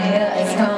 hair is gone.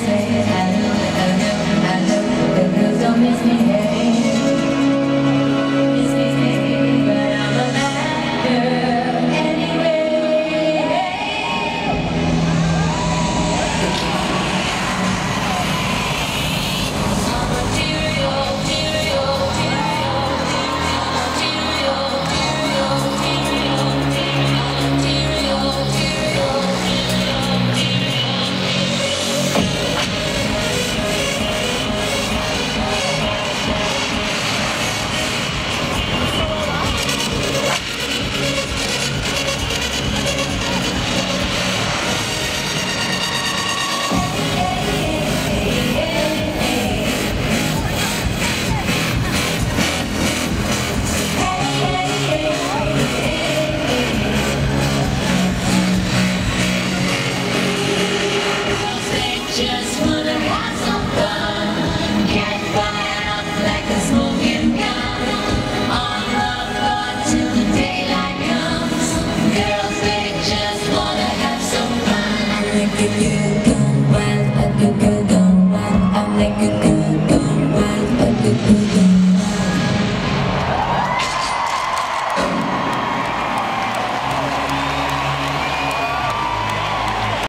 say it. make it you.